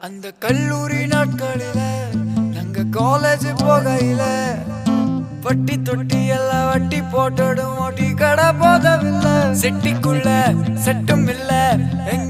அந்த கல்லூரி நாட்களில நாங்க காலேஜ் போகையில வட்டி தொட்டி எல்லாம் வட்டி போட்டுடும் ஓட்டி கடை போதவில்லை. செட்டிக்குள்ள செட்டும் இல்ல எங்க